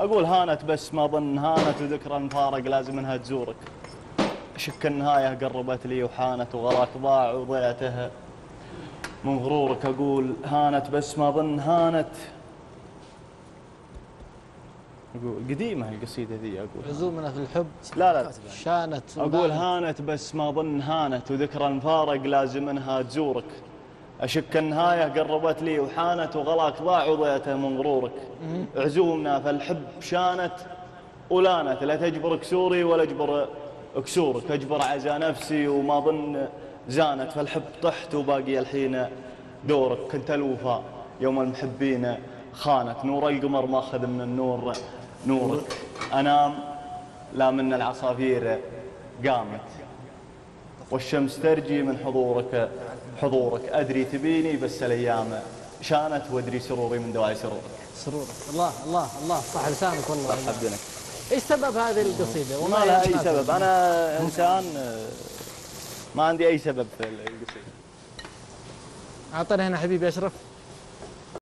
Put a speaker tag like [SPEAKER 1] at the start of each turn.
[SPEAKER 1] أقول هانت بس ما ظن هانت وذكرى المفارق لازم إنها تزورك. شك النهاية قربت لي وحانت وغلاك ضاع وضيعته. من غرورك أقول هانت بس ما ظن هانت. أقول قديمة القصيدة ذي أقول.
[SPEAKER 2] عزومنا في الحب.
[SPEAKER 1] لا لا.
[SPEAKER 2] شانت
[SPEAKER 1] أقول هانت بس ما ظن هانت وذكرى المفارق لازم إنها تزورك. أشك النهاية قربت لي وحانت وغلاك ضاع وضيته من غرورك. عزومنا فالحب شانت ولانت. لا تجبر كسوري ولا اجبر كسورك. اجبر عزا نفسي وما ظن زانت. فالحب طحت وباقي الحين دورك. كنت الوفاء يوم المحبين خانت. نور القمر ماخذ من النور. نورك. أنام لا من العصافير قامت. والشمس ترجي من حضورك حضورك. أدري تبيني بس الأيام شانت وأدري سروري من دواعي سرورك.
[SPEAKER 2] سرورك. الله الله الله. صح لسانك والله.
[SPEAKER 1] حبنا
[SPEAKER 2] إيش سبب هذه القصيدة؟
[SPEAKER 1] ما لها أي سبب. أنا إنسان آه، ما عندي أي سبب في القصيدة.
[SPEAKER 2] اعطنا هنا حبيبي أشرف.